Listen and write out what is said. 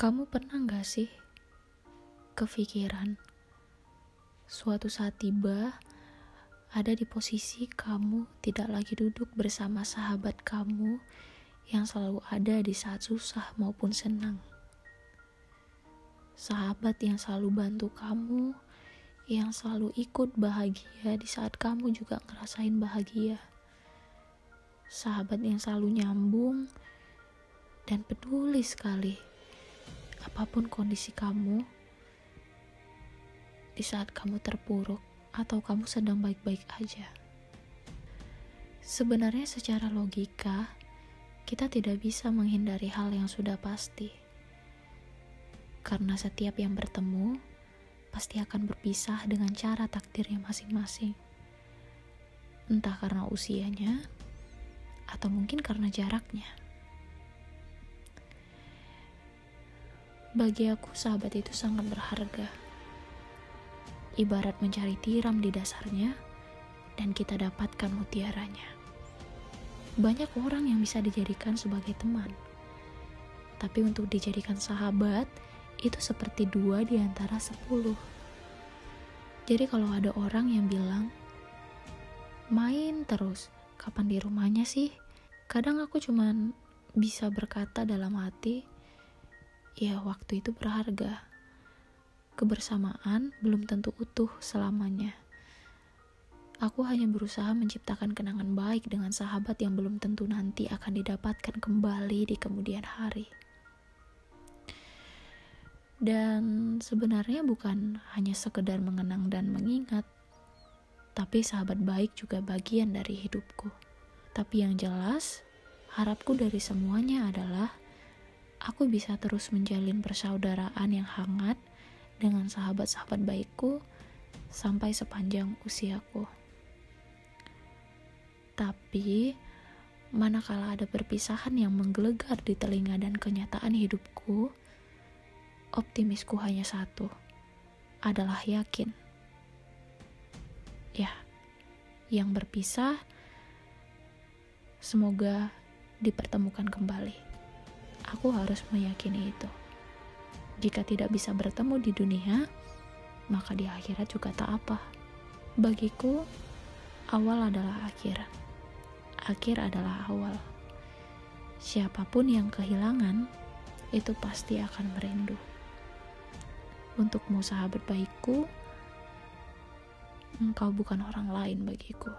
Kamu pernah gak sih kepikiran suatu saat tiba ada di posisi kamu tidak lagi duduk bersama sahabat kamu yang selalu ada di saat susah maupun senang. Sahabat yang selalu bantu kamu, yang selalu ikut bahagia di saat kamu juga ngerasain bahagia. Sahabat yang selalu nyambung dan peduli sekali apa pun kondisi kamu di saat kamu terpuruk atau kamu sedang baik-baik aja. Sebenarnya secara logika, kita tidak bisa menghindari hal yang sudah pasti. Karena setiap yang bertemu pasti akan berpisah dengan cara takdirnya masing-masing. Entah karena usianya atau mungkin karena jaraknya. Bagi aku, sahabat itu sangat berharga. Ibarat mencari tiram di dasarnya, dan kita dapatkan mutiaranya. Banyak orang yang bisa dijadikan sebagai teman, tapi untuk dijadikan sahabat itu seperti dua di antara sepuluh. Jadi, kalau ada orang yang bilang main terus, kapan di rumahnya sih? Kadang aku cuman bisa berkata dalam hati, ya waktu itu berharga. Kebersamaan belum tentu utuh selamanya. Aku hanya berusaha menciptakan kenangan baik dengan sahabat yang belum tentu nanti akan didapatkan kembali di kemudian hari. Dan sebenarnya bukan hanya sekedar mengenang dan mengingat, tapi sahabat baik juga bagian dari hidupku. Tapi yang jelas, harapku dari semuanya adalah aku bisa terus menjalin persaudaraan yang hangat dengan sahabat-sahabat baikku sampai sepanjang usiaku. Tapi, manakala ada perpisahan yang menggelegar di telinga dan kenyataan hidupku, optimisku hanya satu, adalah yakin. Ya, yang berpisah semoga dipertemukan kembali. Aku harus meyakini itu. Jika tidak bisa bertemu di dunia, maka di akhirat juga tak apa. Bagiku, awal adalah akhir. Akhir adalah awal. Siapa pun yang kehilangan, itu pasti akan merindu. Untukmu sahabat baikku, engkau bukan orang lain bagiku.